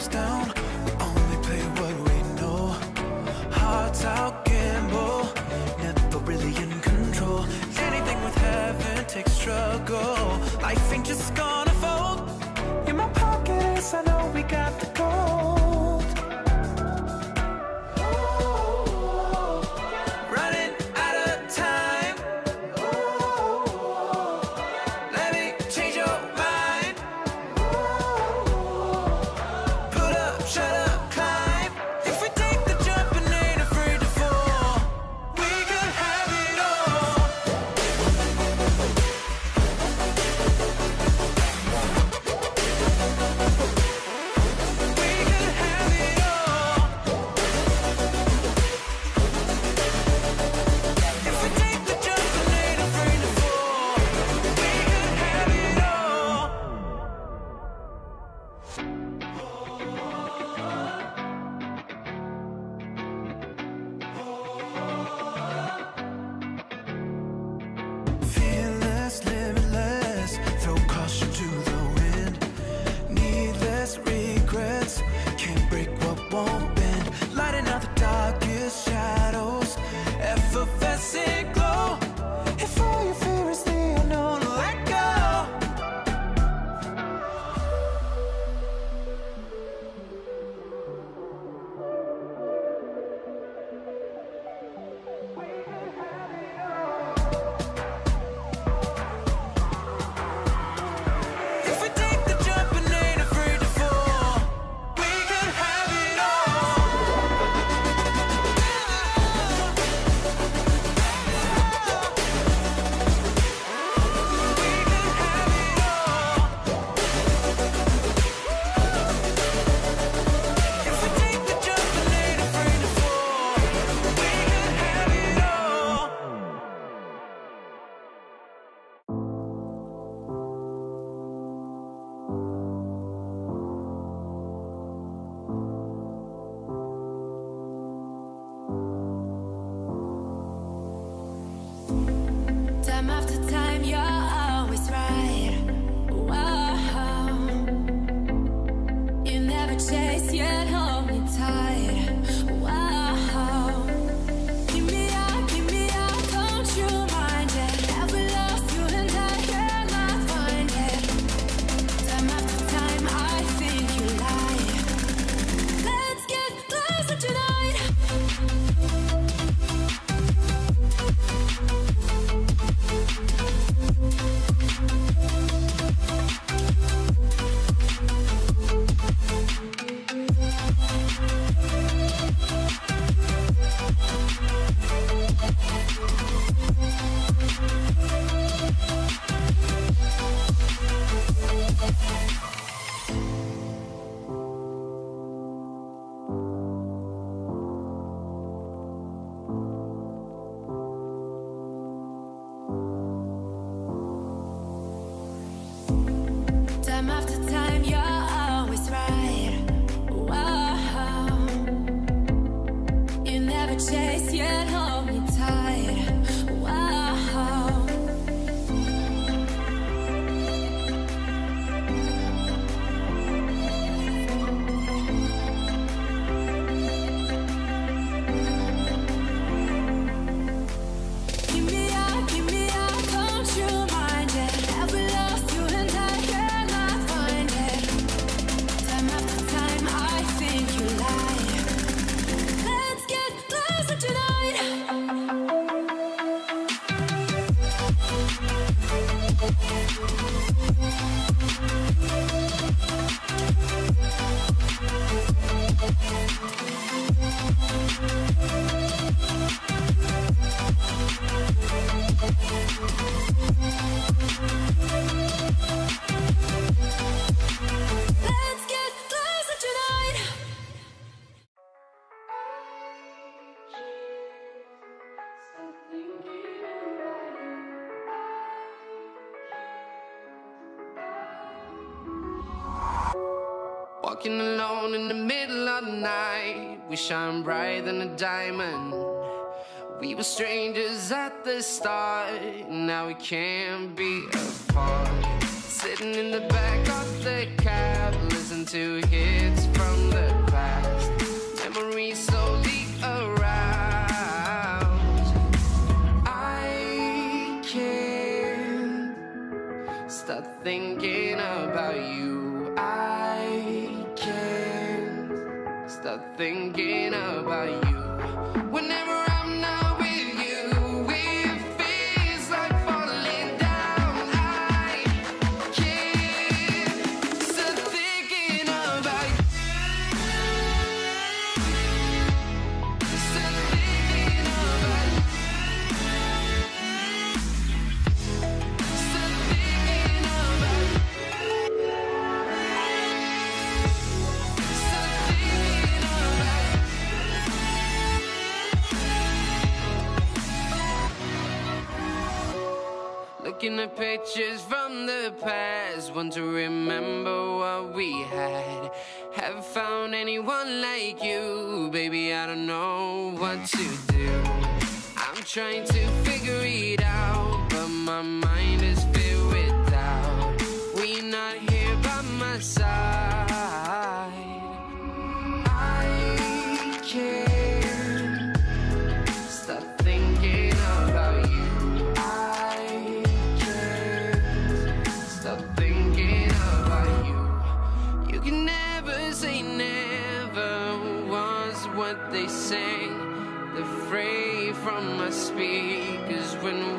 chips down. We only play what we know. Hearts out, gamble. Never really in control. Anything with heaven takes struggle. Life ain't just gonna fold. In my pocket is, I know we got the in the middle of the night. We shine brighter than a diamond. We were strangers at the start, now we can't be apart. Sitting in the back of the cab, listen to hits pictures from the past. Want to remember what we had. Have found anyone like you? Baby, I don't know what to do. I'm trying to figure it out But my mind is filled with doubt. We not speak is when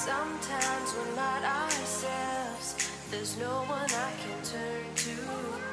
Sometimes we're not ourselves. There's no one I can turn to.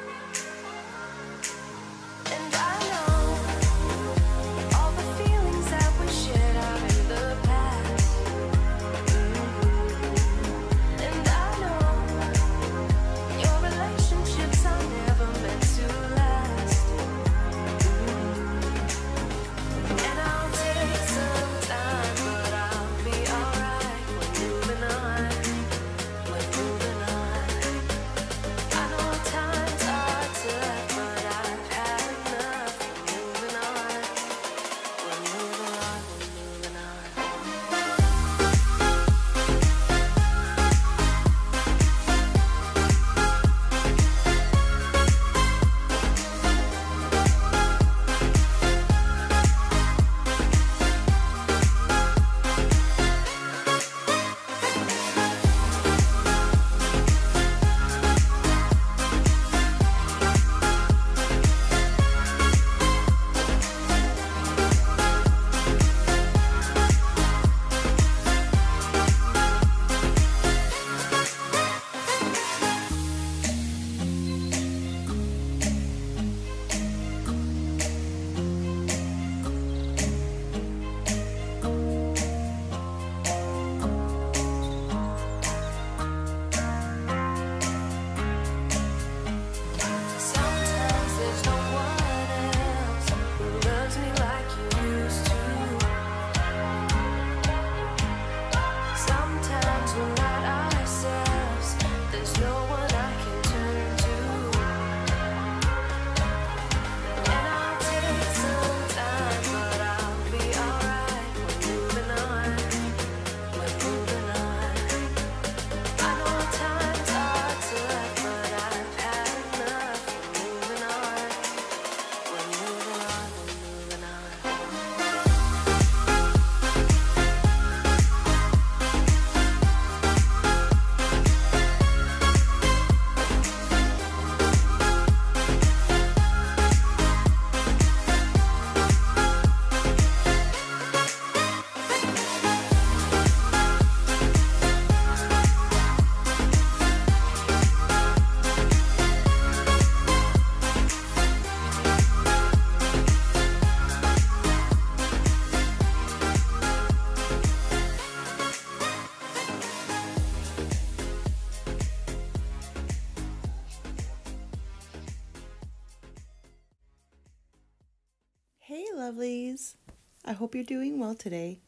I hope you're doing well today.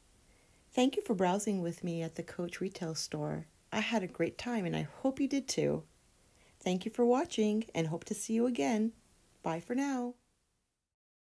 Thank you for browsing with me at the Coach Retail Store. I had a great time and I hope you did too. Thank you for watching and hope to see you again. Bye for now.